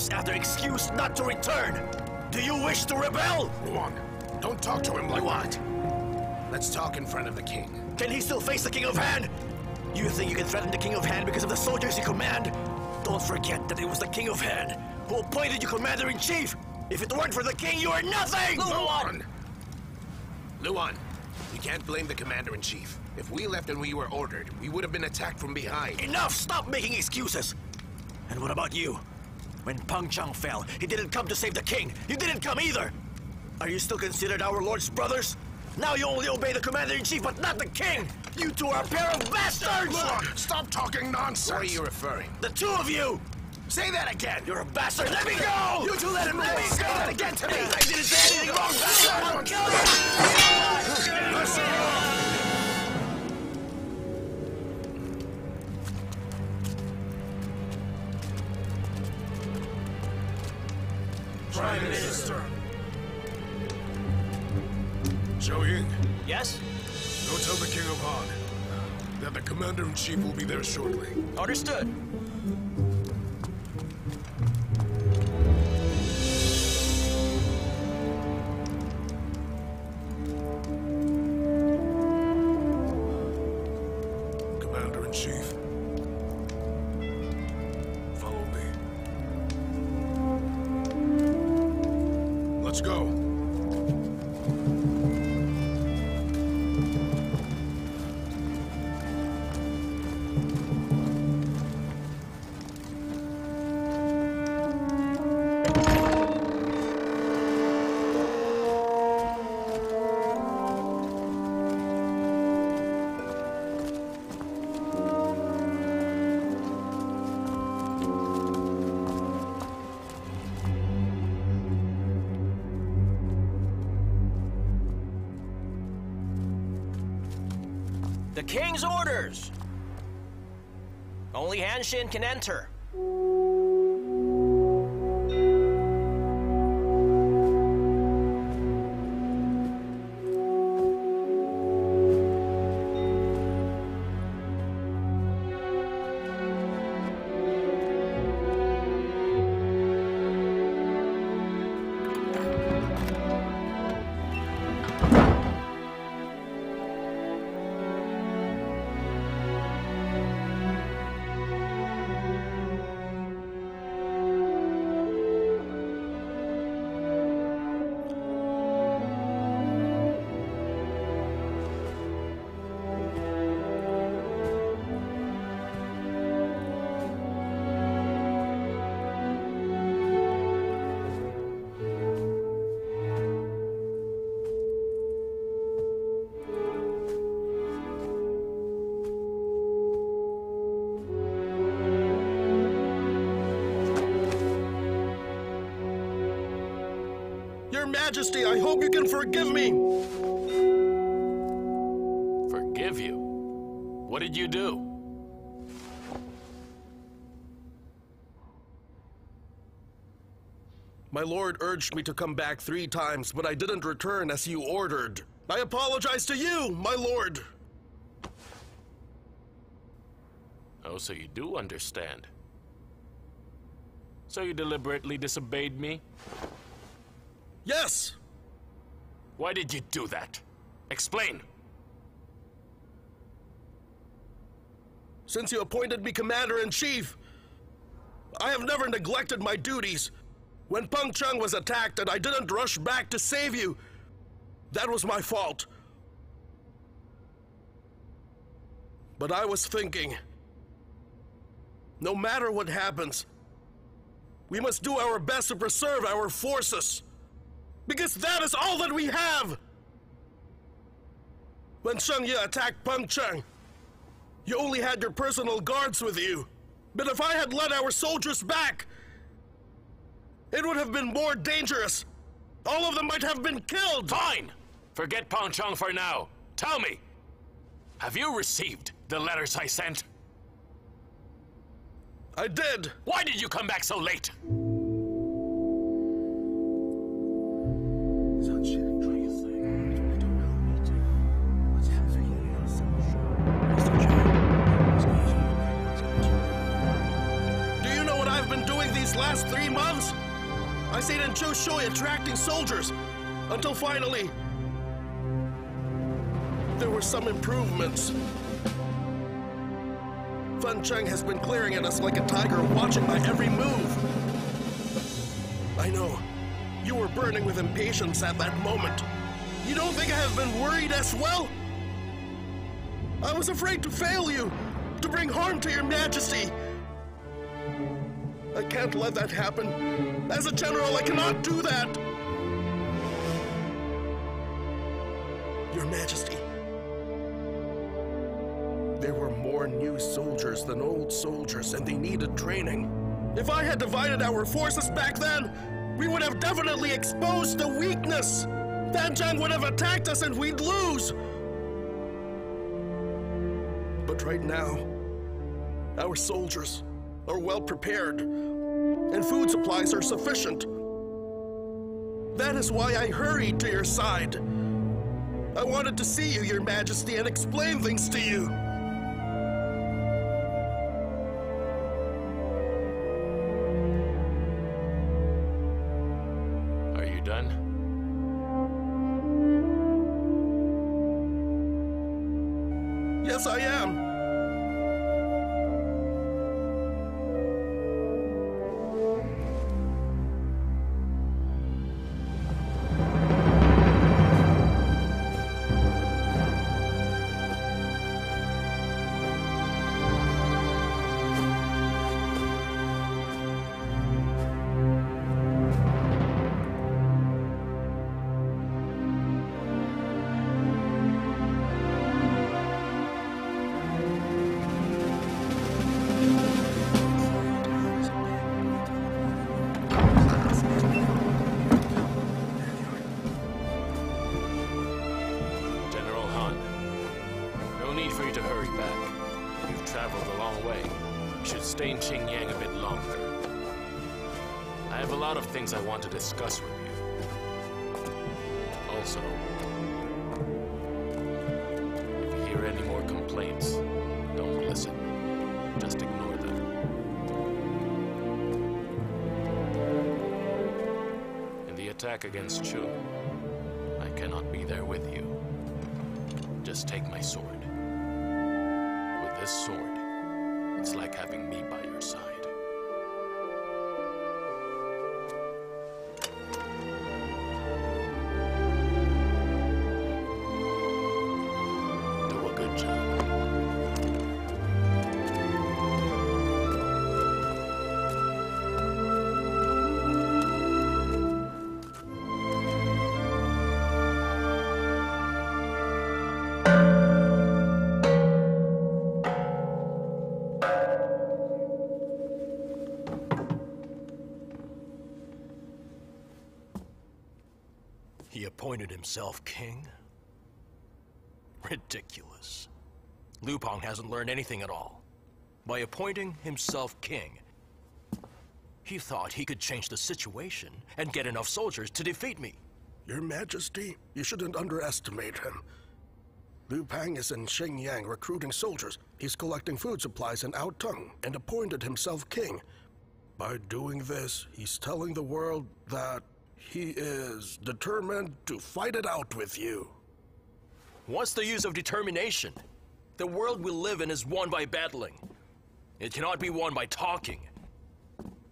excuse after excuse not to return. Do you wish to rebel? Luan, don't talk to him like that. Let's talk in front of the king. Can he still face the King of Han? You think you can threaten the King of Han because of the soldiers you command? Don't forget that it was the King of Han who appointed you commander-in-chief! If it weren't for the king, you are nothing! Luan! Luan, we can't blame the commander-in-chief. If we left and we were ordered, we would have been attacked from behind. Enough! Stop making excuses! And what about you? When Pengcheng fell, he didn't come to save the king. You didn't come either! Are you still considered our lord's brothers? Now you only obey the commander-in-chief, but not the king! You two are a pair of bastards! Luan, stop talking nonsense! What are you referring? The two of you! Say that again! You're a bastard! Let me go! You two let him Let go! me Say that again to me! I didn't say anything wrong! Bastard! I'll kill you! Listen! Prime Minister. Zhou Ying, Yes? go tell the King of Han that the Commander-in-Chief will be there shortly. Understood. King's orders! Only Han Xin can enter. Majesty, I hope you can forgive me! Forgive you? What did you do? My lord urged me to come back three times, but I didn't return as you ordered. I apologize to you, my lord. Oh, so you do understand. So you deliberately disobeyed me? Yes, Why did you do that? Explain. since you appointed me commander-in-chief, I have never neglected my duties. When Peng Cheng was attacked and I didn't rush back to save you, that was my fault. But I was thinking, no matter what happens, we must do our best to preserve our forces. Because that is all that we have! When Shang Ye attacked Peng Cheng, you only had your personal guards with you. But if I had led our soldiers back, it would have been more dangerous. All of them might have been killed. Fine! Forget Peng Cheng for now. Tell me, have you received the letters I sent? I did. Why did you come back so late? I stayed in Choshui attracting soldiers until finally there were some improvements. Fan Cheng has been glaring at us like a tiger, watching my every move. I know. You were burning with impatience at that moment. You don't think I have been worried as well? I was afraid to fail you, to bring harm to your majesty. I can't let that happen. As a general, I cannot do that. Your majesty. There were more new soldiers than old soldiers, and they needed training. If I had divided our forces back then, we would have definitely exposed the weakness. Fan Cheng would have attacked us and we'd lose. But right now, our soldiers are well prepared, and food supplies are sufficient. That is why I hurried to your side. I wanted to see you, Your Majesty, and explain things to you. I want to discuss with you. Also, if you hear any more complaints, don't listen. Just ignore them. In the attack against Chu, I cannot be there with you. Just take my sword. With this sword, it's like having me by your side. Appointed himself king? Ridiculous. Liu Pang hasn't learned anything at all. By appointing himself king, he thought he could change the situation and get enough soldiers to defeat me. Your Majesty, you shouldn't underestimate him. Liu Pang is in Xingyang recruiting soldiers. He's collecting food supplies in Aoteng and appointed himself king. By doing this, he's telling the world that he is determined to fight it out with you. What's the use of determination? The world we live in is won by battling. It cannot be won by talking.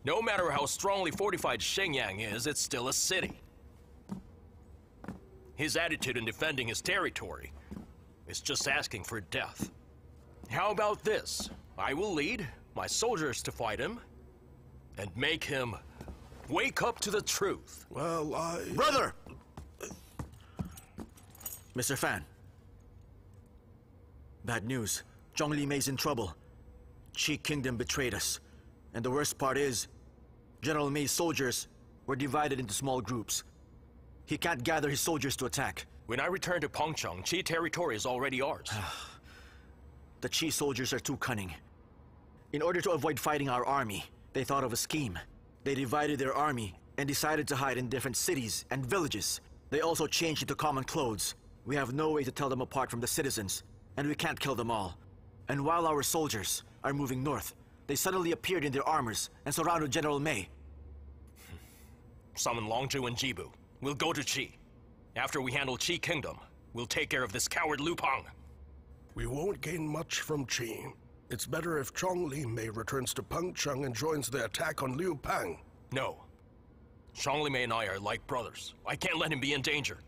No matter how strongly fortified Xingyang is, it's still a city. His attitude in defending his territory is just asking for death. How about this? I will lead my soldiers to fight him and make him wake up to the truth. Well, I. Brother! Mr. Fan. Bad news. Zhong Li Mei's in trouble. Qi Kingdom betrayed us. And the worst part is, General Mei's soldiers were divided into small groups. He can't gather his soldiers to attack. When I return to Pengcheng, Qi territory is already ours. the Qi soldiers are too cunning. In order to avoid fighting our army, they thought of a scheme. They divided their army and decided to hide in different cities and villages. They also changed into common clothes. We have no way to tell them apart from the citizens, and we can't kill them all. And while our soldiers are moving north, they suddenly appeared in their armors and surrounded General Mei. summon Longzhu and Jibu. We'll go to Qi. After we handle Qi Kingdom, we'll take care of this coward Liu Pang. We won't gain much from Qi. It's better if Zhong Li Mei returns to Pengcheng and joins the attack on Liu Pang. No. Zhong Li Mei and I are like brothers. I can't let him be in danger.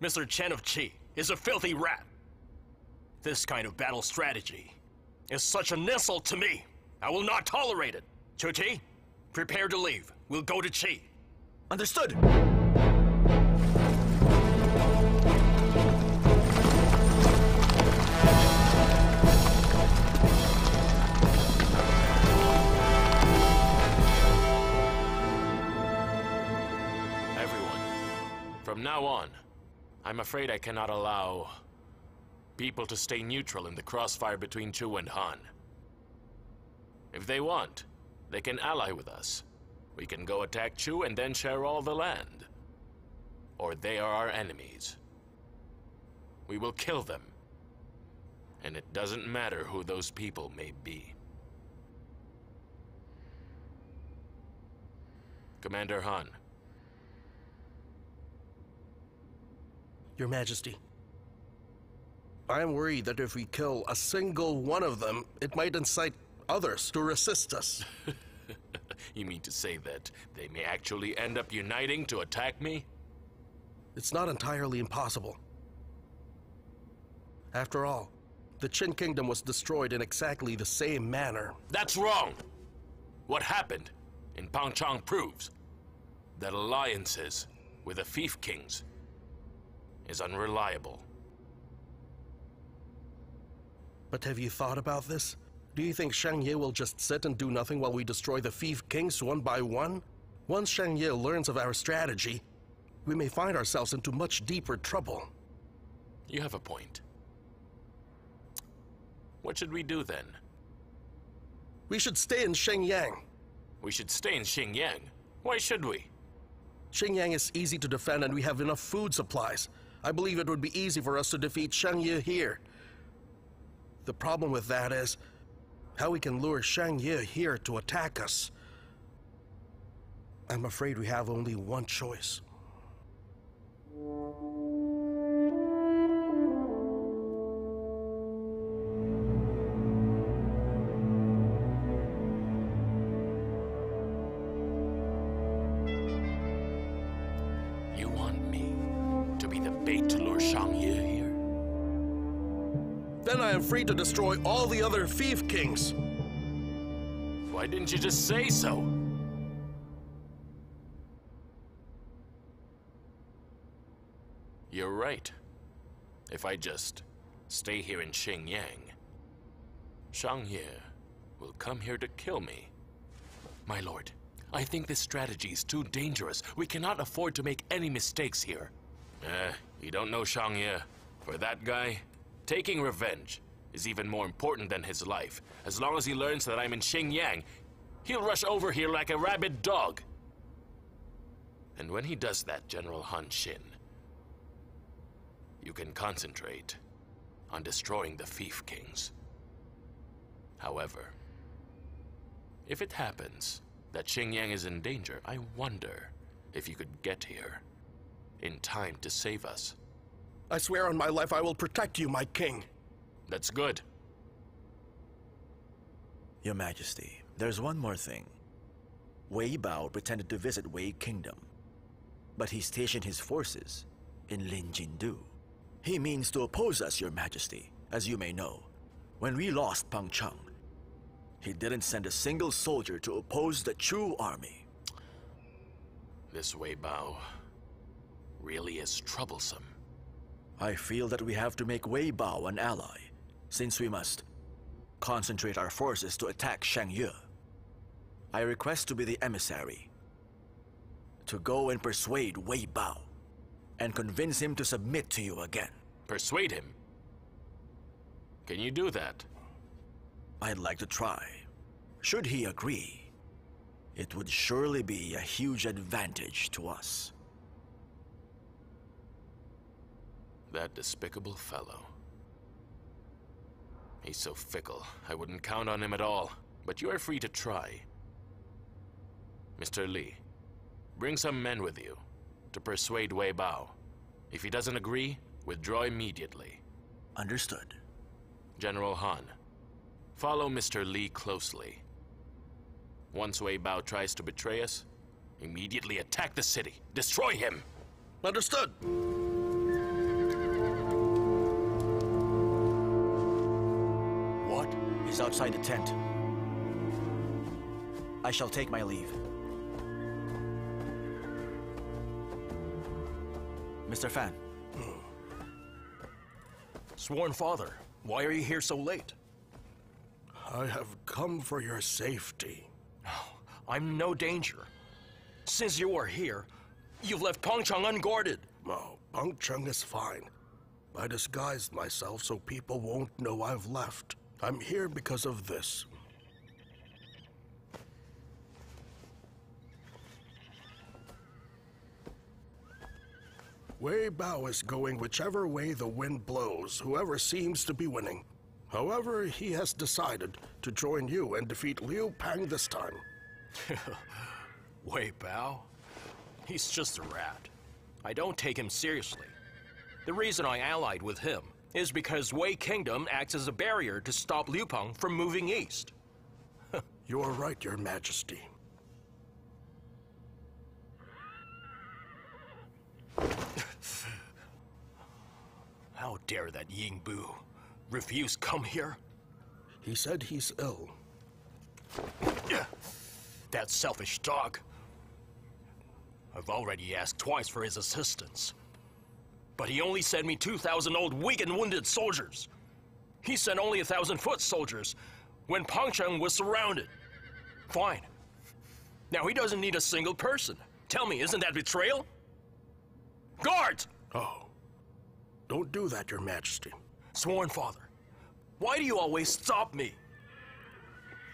Mr. Chen of Qi is a filthy rat. This kind of battle strategy is such an insult to me. I will not tolerate it. Chuchi, prepare to leave. We'll go to Qi. Understood. From now on, I'm afraid I cannot allow people to stay neutral in the crossfire between Chu and Han. If they want, they can ally with us. We can go attack Chu and then share all the land. Or they are our enemies. We will kill them. And it doesn't matter who those people may be. Commander Han, Your Majesty. I am worried that if we kill a single one of them, it might incite others to resist us. you mean to say that they may actually end up uniting to attack me? It's not entirely impossible. After all, the Qin Kingdom was destroyed in exactly the same manner. That's wrong! What happened in Pengcheng proves that alliances with the Fief Kings is unreliable. But have you thought about this? Do you think Shang Ye will just sit and do nothing while we destroy the Fief Kings one by one? Once Shang Ye learns of our strategy, we may find ourselves into much deeper trouble. You have a point. What should we do then? We should stay in Xingyang. We should stay in Xingyang. Why should we? Xingyang is easy to defend and we have enough food supplies. I believe it would be easy for us to defeat Shang Ye here. The problem with that is how we can lure Shang Ye here to attack us. I'm afraid we have only one choice. Then I am free to destroy all the other Fief Kings. Why didn't you just say so? You're right. If I just stay here in Xingyang, Shang Ye will come here to kill me. My lord, I think this strategy is too dangerous. We cannot afford to make any mistakes here. Eh, you don't know Shang Ye. For that guy, taking revenge is even more important than his life. As long as he learns that I'm in Xingyang, he'll rush over here like a rabid dog. And when he does that, General Han Xin, you can concentrate on destroying the Fief Kings. However, if it happens that Xingyang is in danger, I wonder if you could get here in time to save us. I swear on my life I will protect you, my king. That's good. Your Majesty, there's one more thing. Wei Bao pretended to visit Wei Kingdom, but he stationed his forces in Linjindu. He means to oppose us, Your Majesty, as you may know. When we lost Pengcheng, he didn't send a single soldier to oppose the Chu army. This Wei Bao really is troublesome. I feel that we have to make Wei Bao an ally, since we must concentrate our forces to attack Shang Ye. I request to be the emissary, to go and persuade Wei Bao, and convince him to submit to you again. Persuade him. Can you do that? I'd like to try. Should he agree, it would surely be a huge advantage to us. That despicable fellow. He's so fickle, I wouldn't count on him at all. But you are free to try. Mr. Li, Bring some men with you to persuade Wei Bao. If he doesn't agree, withdraw immediately. Understood. General Han, follow Mr. Li closely. Once Wei Bao tries to betray us, immediately attack the city. Destroy him! Understood. Is outside the tent? I shall take my leave. Mr. Fan, Sworn father, why are you here so late? I have come for your safety. I'm no danger. Since you are here, you've left Pengcheng unguarded. Peng Cheng is fine. I disguised myself so people won't know I've left. I'm here because of this. Wei Bao is going whichever way the wind blows, whoever seems to be winning. However, he has decided to join you and defeat Liu Pang this time. Wei Bao? He's just a rat. I don't take him seriously. The reason I allied with him is because Wei Kingdom acts as a barrier to stop Liu Pang from moving east. You are right, Your Majesty. How dare that Ying Bu refuse come here? He said he's ill. That selfish dog. I've already asked twice for his assistance. But he only sent me 2,000 old weak and wounded soldiers. He sent only a thousand foot soldiers when Pengcheng was surrounded. Fine. Now he doesn't need a single person. Tell me, isn't that betrayal? Guards! Oh. Don't do that, Your Majesty. Sworn father, why do you always stop me?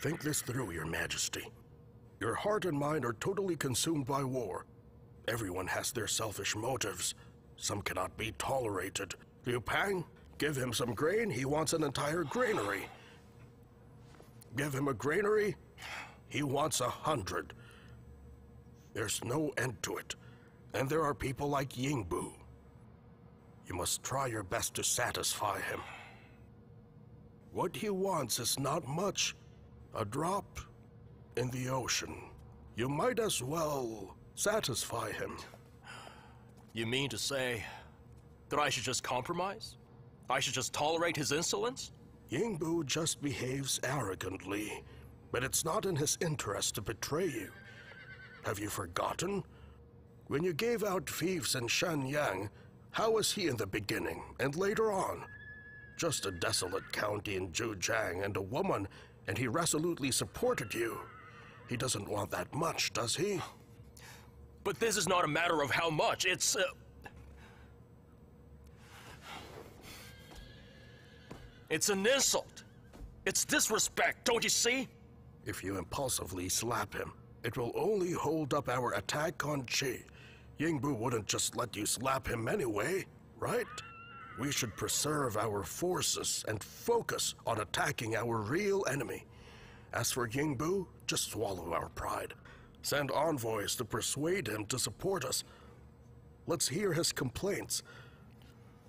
Think this through, Your Majesty. Your heart and mind are totally consumed by war. Everyone has their selfish motives. Some cannot be tolerated. Liu Pang, give him some grain, he wants an entire granary. Give him a granary, he wants a hundred. There's no end to it. And there are people like Yingbu. You must try your best to satisfy him. What he wants is not much. A drop in the ocean. You might as well satisfy him. You mean to say that I should just compromise? I should just tolerate his insolence? Yingbu just behaves arrogantly, but it's not in his interest to betray you. Have you forgotten? When you gave out fiefs in Shanyang, how was he in the beginning and later on? Just a desolate county in Jiujiang and a woman, and he resolutely supported you. He doesn't want that much, does he? But this is not a matter of how much, it's. Uh... It's an insult. It's disrespect, don't you see? If you impulsively slap him, it will only hold up our attack on Qi. Yingbu wouldn't just let you slap him anyway, right? We should preserve our forces and focus on attacking our real enemy. As for Yingbu, just swallow our pride. Send envoys to persuade him to support us. Let's hear his complaints.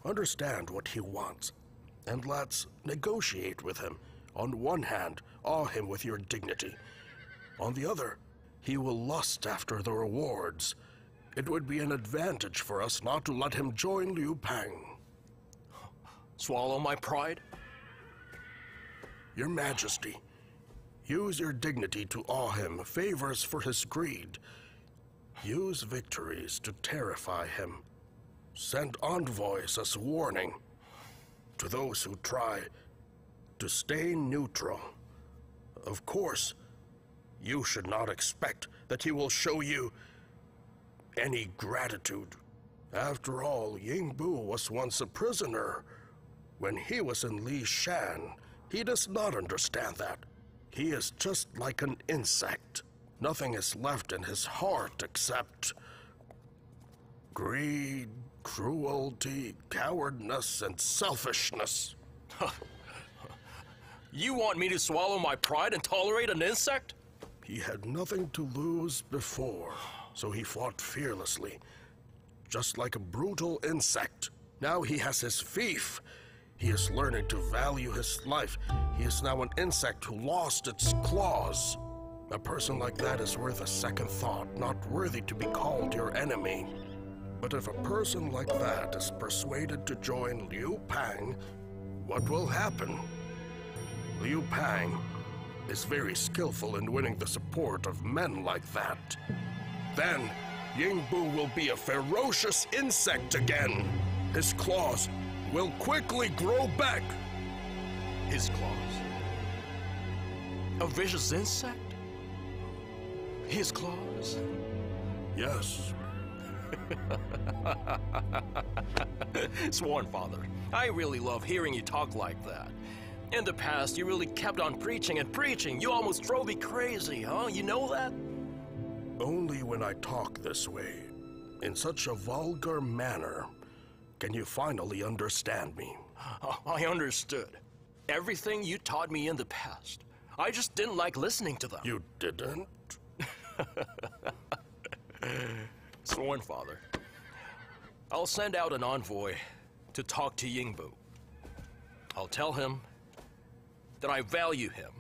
Understand what he wants. And let's negotiate with him. On one hand, awe him with your dignity. On the other, he will lust after the rewards. It would be an advantage for us not to let him join Liu Pang. Swallow my pride? Your Majesty, use your dignity to awe him, favors for his greed. Use victories to terrify him. Send envoys as warning to those who try to stay neutral. Of course, you should not expect that he will show you any gratitude. After all, Yingbu was once a prisoner. When he was in Li Shan, he does not understand that. He is just like an insect. Nothing is left in his heart except greed, cruelty, cowardness, and selfishness. You want me to swallow my pride and tolerate an insect? He had nothing to lose before, so he fought fearlessly, just like a brutal insect. Now he has his fief. He is learning to value his life. He is now an insect who lost its claws. A person like that is worth a second thought, not worthy to be called your enemy. But if a person like that is persuaded to join Liu Pang, what will happen? Liu Pang is very skillful in winning the support of men like that. Then, Yingbu will be a ferocious insect again. His claws will quickly grow back. His claws. A vicious insect? His claws? Yes, Sworn Father, I really love hearing you talk like that. In the past, you really kept on preaching and preaching. You almost drove me crazy, huh? You know that? only when I talk this way, in such a vulgar manner, can you finally understand me. I understood. Everything you taught me in the past. I just didn't like listening to them. You didn't? Sworn Father, I'll send out an envoy to talk to Yingbu. I'll tell him that I value him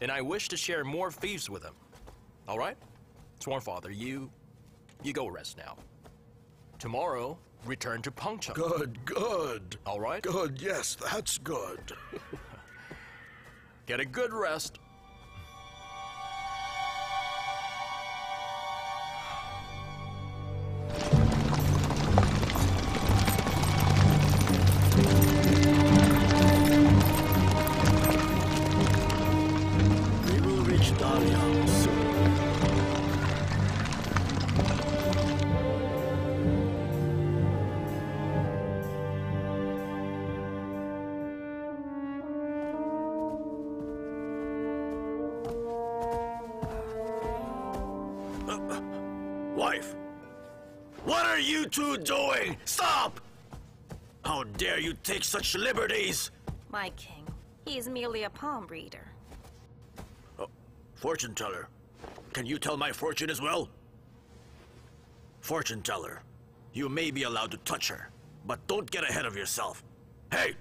and I wish to share more thieves with him. All right? Sworn Father, you you go rest now. Tomorrow, return to Pengcheng. Good, good. All right? Good, yes, that's good. Get a good rest. Wife, what are you two doing? Stop! How dare you take such liberties? My king, he is merely a palm reader. Oh, fortune teller. Can you tell my fortune as well? Fortune teller, you may be allowed to touch her, but don't get ahead of yourself. Hey!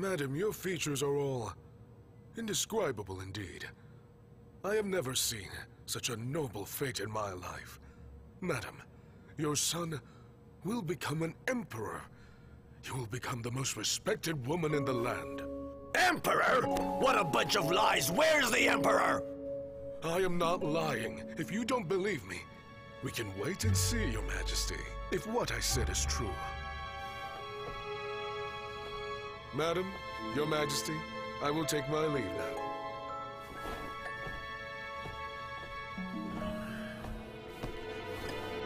Madam, your features are all indescribable indeed. I have never seen such a noble fate in my life. Madam, your son will become an emperor. You will become the most respected woman in the land. Emperor? What a bunch of lies! Where's the Emperor? I am not lying. If you don't believe me, we can wait and see, Your Majesty, if what I said is true. Madam, Your Majesty, I will take my leave now.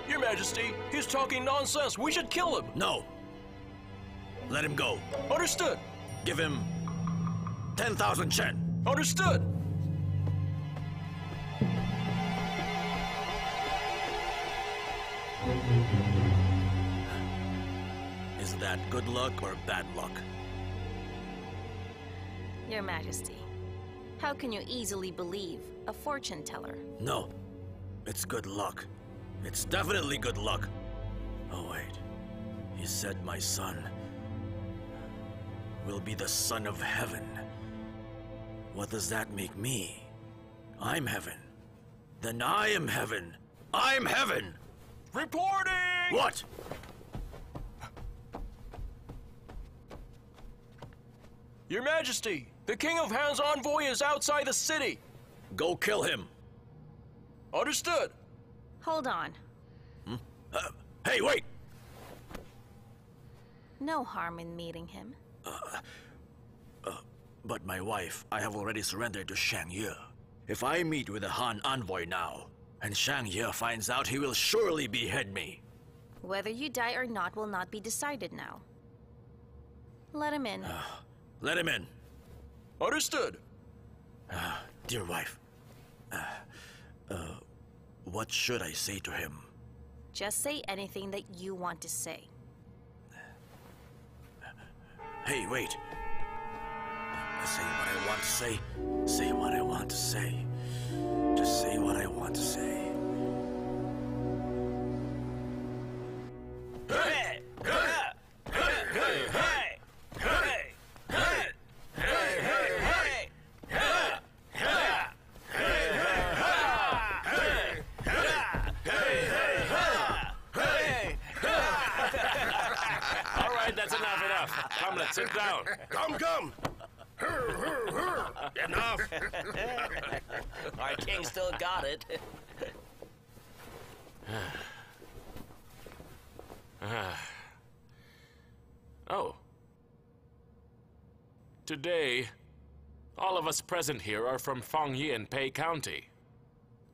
Your Majesty, he's talking nonsense. We should kill him. No. Let him go. Understood. Give him 10,000 chen. Understood. Is that good luck or bad luck? Your Majesty, how can you easily believe a fortune teller? No. It's good luck. It's definitely good luck. Oh, wait. He said my son will be the son of heaven. What does that make me? I'm heaven. Then I am heaven. I'm heaven! Reporting! What? Your Majesty, the King of Han's envoy is outside the city. Go kill him. Understood. Hold on. Hmm? Uh, hey, wait! No harm in meeting him. Uh, uh, but my wife, I have already surrendered to Shang Ye. If I meet with the Han envoy now, and Shang Ye finds out, he will surely behead me. Whether you die or not will not be decided now. Let him in. Uh, let him in. Understood. Dear wife, uh, uh, what should I say to him? Just say anything that you want to say. Hey, wait. Say what I want to say. Say what I want to say. Just say what I want to say. Present here are from Fengyi and Pei County.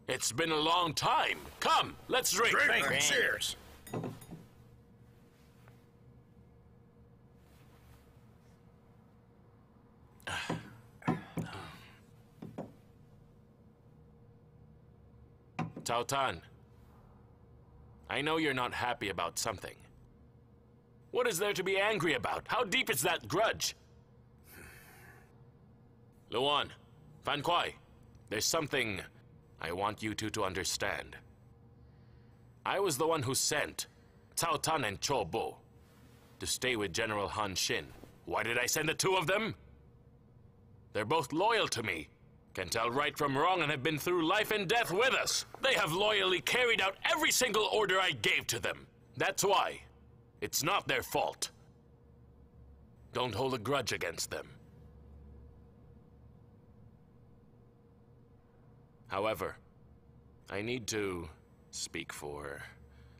It's been a long time. Come, let's drink. Drink! Cheers! Cao Tan. I know you're not happy about something. What is there to be angry about? How deep is that grudge? Luan, Fan Kuai, there's something I want you two to understand. I was the one who sent Cao Tan and Cho Bo to stay with General Han Xin. Why did I send the two of them? They're both loyal to me, can tell right from wrong, and have been through life and death with us. They have loyally carried out every single order I gave to them. That's why. It's not their fault. Don't hold a grudge against them. However, I need to speak for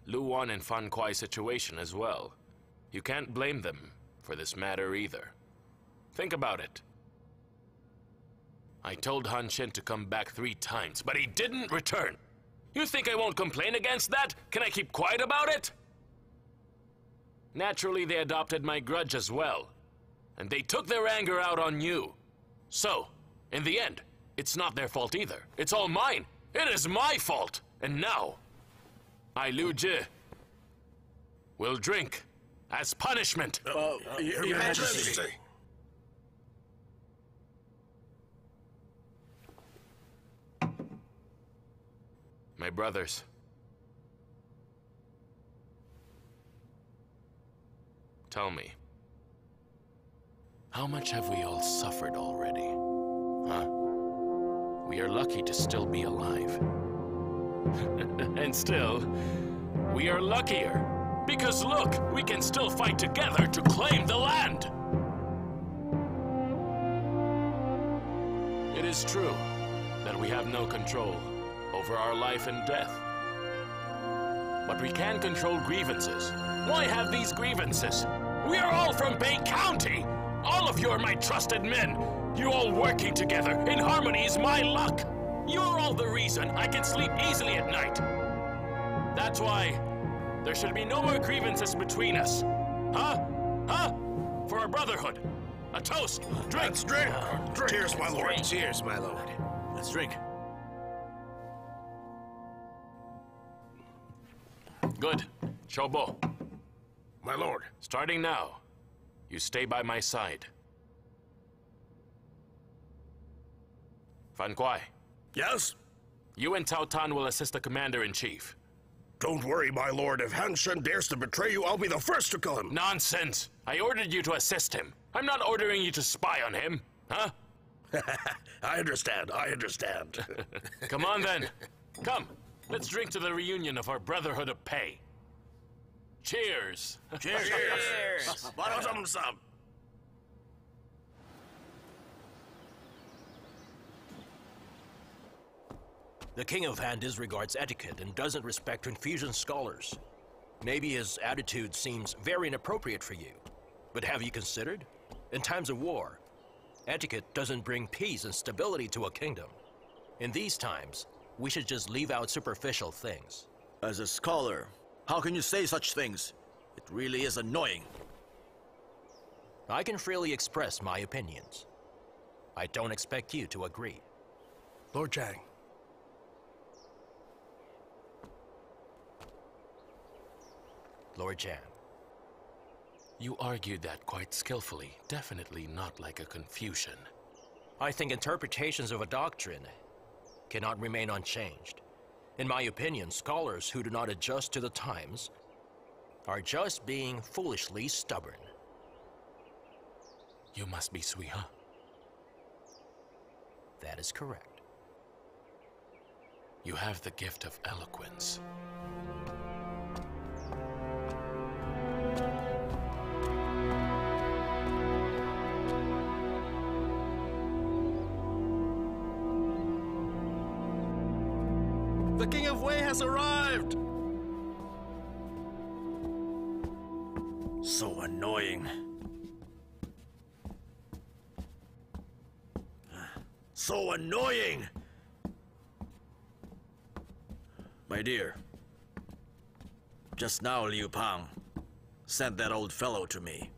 Luan and Fan Kuai's situation as well. You can't blame them for this matter either. Think about it. I told Han Xin to come back three times, but he didn't return. You think I won't complain against that? Can I keep quiet about it? Naturally, they adopted my grudge as well. And they took their anger out on you. So, in the end, it's not their fault either. It's all mine. It is my fault. And now, I, Liu Jie, will drink as punishment. Uh, uh, Your, Your Majesty. Majesty! My brothers. Tell me, how much have we all suffered already? Huh? We are lucky to still be alive. and still, we are luckier. Because look, we can still fight together to claim the land! It is true that we have no control over our life and death. But we can control grievances. Why have these grievances? We are all from Pei County! All of you are my trusted men! You all working together in harmony is my luck! You're all the reason I can sleep easily at night! That's why there should be no more grievances between us. Huh? Huh? For our brotherhood. A toast! Drink! Let's drink! Ah, cheers, my lord! Cheers, my lord. Let's drink. Good. Chobo, My lord! starting now, you stay by my side. Fan Kuai, Yes? you and Cao Tan will assist the commander-in-chief. Don't worry, my lord. If Han Xin dares to betray you, I'll be the first to kill him. Nonsense! I ordered you to assist him. I'm not ordering you to spy on him. Huh? I understand. I understand. Come on then. Come, let's drink to the reunion of our Brotherhood of Pei. Cheers! Cheers. Cheers! Bottom The King of Han disregards etiquette and doesn't respect Confucian scholars. Maybe his attitude seems very inappropriate for you. But have you considered? In times of war, etiquette doesn't bring peace and stability to a kingdom. In these times, we should just leave out superficial things. As a scholar, how can you say such things? It really is annoying. I can freely express my opinions. I don't expect you to agree. Lord Zhang. Lord Jan. You argued that quite skillfully, definitely not like a Confucian. I think interpretations of a doctrine cannot remain unchanged. In my opinion, scholars who do not adjust to the times are just being foolishly stubborn. You must be Sui, huh? That is correct. You have the gift of eloquence. Arrived! So annoying. So annoying! My dear, just now Liu Pang sent that old fellow to me.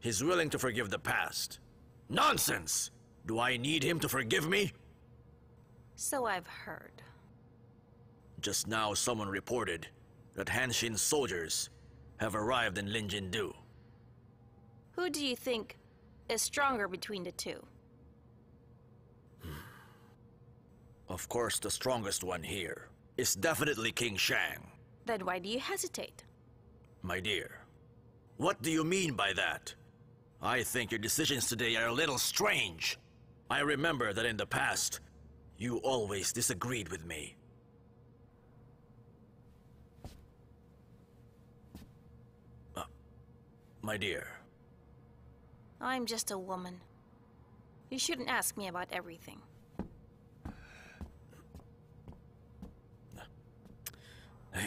He's willing to forgive the past. Nonsense! Do I need him to forgive me? So I've heard. Just now someone reported that Han Xin's soldiers have arrived in Linjindu. Who do you think is stronger between the two? Hmm. Of course, the strongest one here is definitely King Shang. Then why do you hesitate? My dear, what do you mean by that? I think your decisions today are a little strange. I remember that in the past, you always disagreed with me. My dear, I'm just a woman. You shouldn't ask me about everything.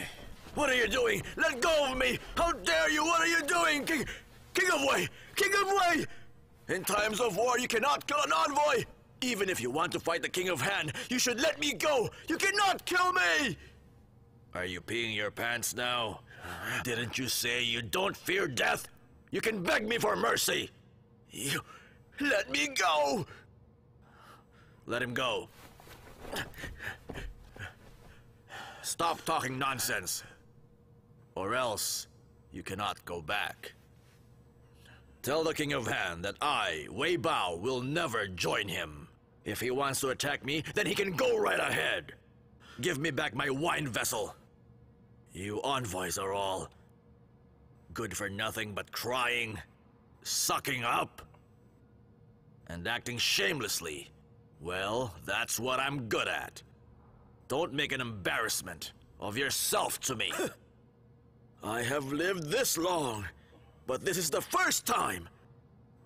what are you doing? Let go of me! How dare you! What are you doing, King, King of Wei? King of Wei! In times of war, you cannot kill an envoy! Even if you want to fight the King of Han, you should let me go! You cannot kill me! Are you peeing your pants now? Didn't you say you don't fear death? You can beg me for mercy! You... let me go! Let him go. Stop talking nonsense. Or else, you cannot go back. Tell the King of Han that I, Wei Bao, will never join him. If he wants to attack me, then he can go right ahead. Give me back my wine vessel. You envoys are all good for nothing but crying, sucking up, and acting shamelessly. Well, that's what I'm good at. Don't make an embarrassment of yourself to me. I have lived this long, but this is the first time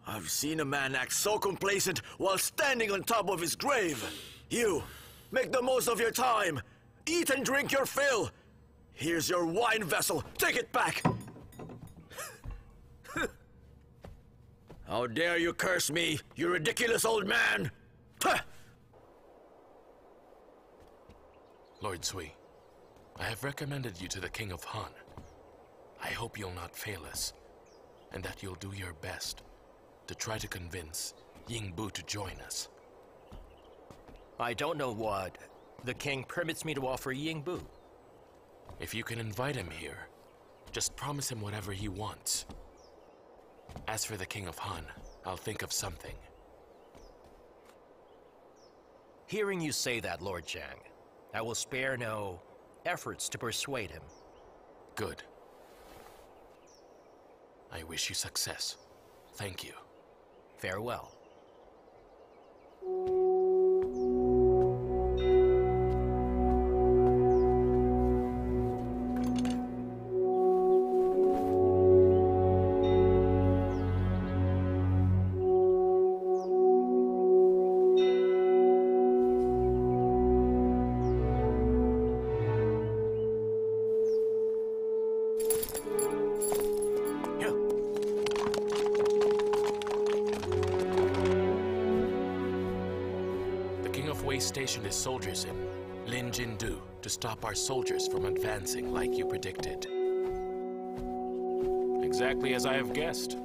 I've seen a man act so complacent while standing on top of his grave. You, make the most of your time. Eat and drink your fill. Here's your wine vessel. Take it back. How dare you curse me, you ridiculous old man! Lord Sui, I have recommended you to the King of Han. I hope you'll not fail us, and that you'll do your best to try to convince Ying Bu to join us. I don't know what the king permits me to offer Ying Bu. If you can invite him here, just promise him whatever he wants. As for the King of Han, I'll think of something. Hearing you say that, Lord Zhang, I will spare no efforts to persuade him. Good. I wish you success. Thank you. Farewell. Stationed his soldiers in Lin Jindu to stop our soldiers from advancing like you predicted. Exactly as I have guessed.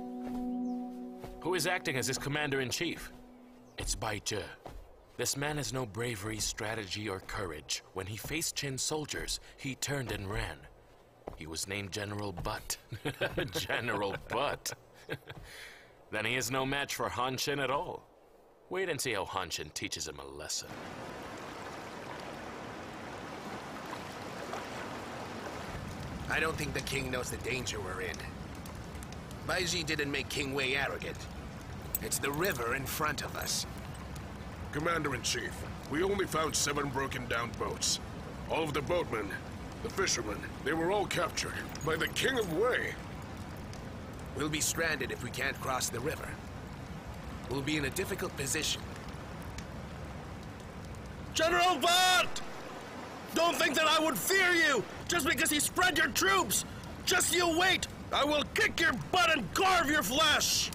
Who is acting as his commander-in-chief? It's Bai Zhe. This man has no bravery, strategy, or courage. When he faced Qin's soldiers, he turned and ran. He was named General Butt. General Butt. then he is no match for Han Xin at all. Wait and see how Han Xin teaches him a lesson. I don't think the king knows the danger we're in. Baiji didn't make King Wei arrogant. It's the river in front of us. Commander-in-Chief, we only found seven broken-down boats. All of the boatmen, the fishermen, they were all captured by the King of Wei. We'll be stranded if we can't cross the river. We'll be in a difficult position. General Butt! Don't think that I would fear you just because he spread your troops! Just you wait! I will kick your butt and carve your flesh!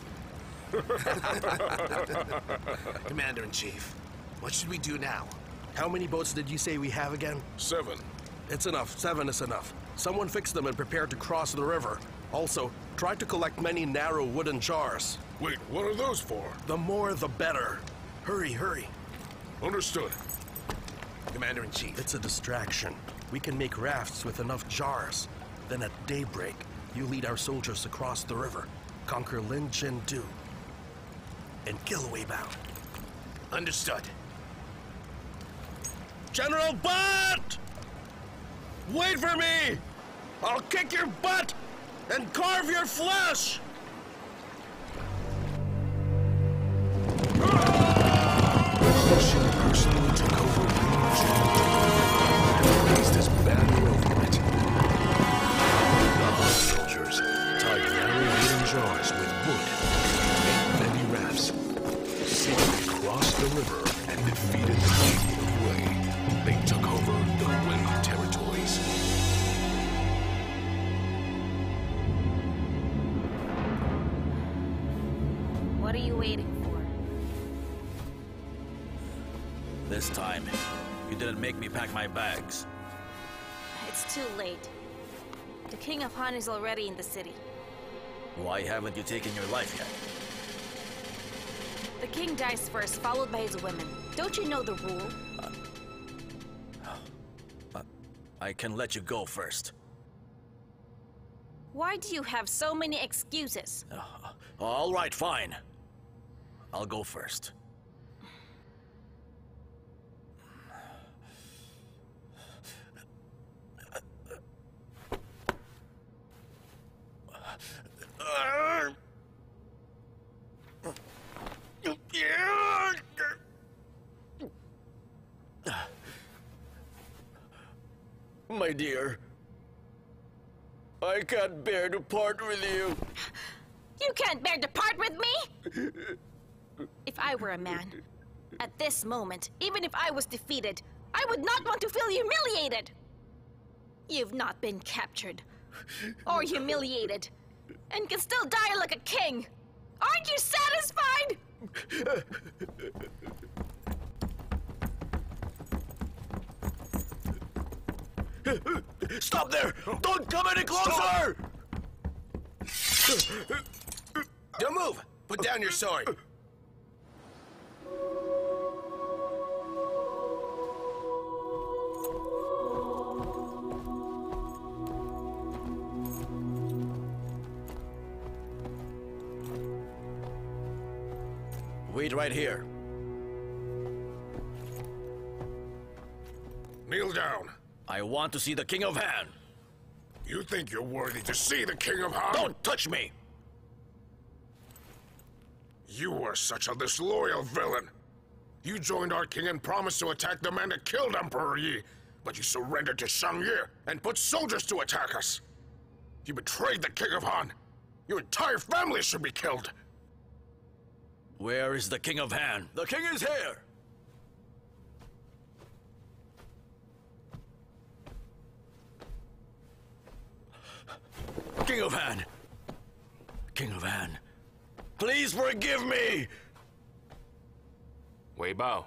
Commander-in-Chief, what should we do now? How many boats did you say we have again? Seven. It's enough. Seven is enough. Someone fix them and prepare to cross the river. Also, try to collect many narrow wooden jars. Wait, what are those for? The more, the better. Hurry, hurry. Understood. Commander-in-Chief, It's a distraction. We can make rafts with enough jars. Then at daybreak, you lead our soldiers across the river, conquer Lin Jindu, and kill Wei Bao. understood. General Butt! Wait for me! I'll kick your butt and carve your flesh! Too late. The King of Han is already in the city. Why haven't you taken your life yet? The king dies first, followed by his women. Don't you know the rule? Uh, uh, I can let you go first. Why do you have so many excuses? Uh, all right, fine. I'll go first. Dear, I can't bear to part with you. You can't bear to part with me! if I were a man, at this moment, even if I was defeated, I would not want to feel humiliated! You've not been captured or humiliated and can still die like a king! Aren't you satisfied? Stop there! Don't come any closer! Don't move! Put down your sword. Wait right here. Kneel down. I want to see the King of Han. You think you're worthy to see the King of Han? Don't touch me! You were such a disloyal villain. You joined our king and promised to attack the man that killed Emperor Yi, but you surrendered to Shang Ye and put soldiers to attack us. You betrayed the King of Han. Your entire family should be killed. Where is the King of Han? The King is here! King of Han! King of Han, please forgive me! Wei Bao.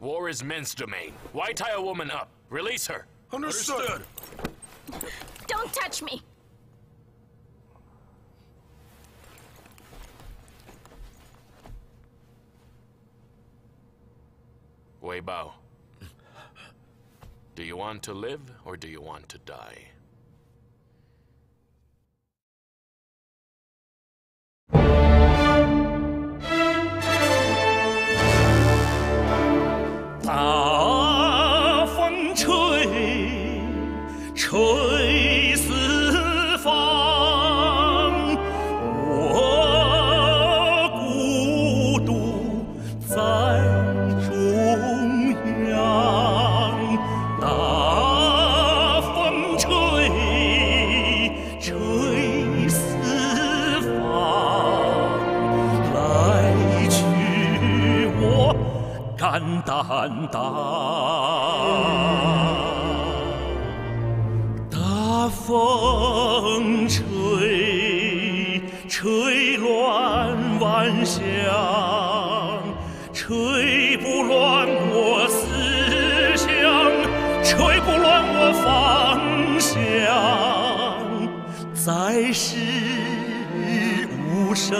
War is men's domain. Why tie a woman up? Release her. Understood. Don't touch me! Wei Bao. Do you want to live or do you want to die? 担当。大风吹，吹乱万象，吹不乱我思想，吹不乱我方向。在世无声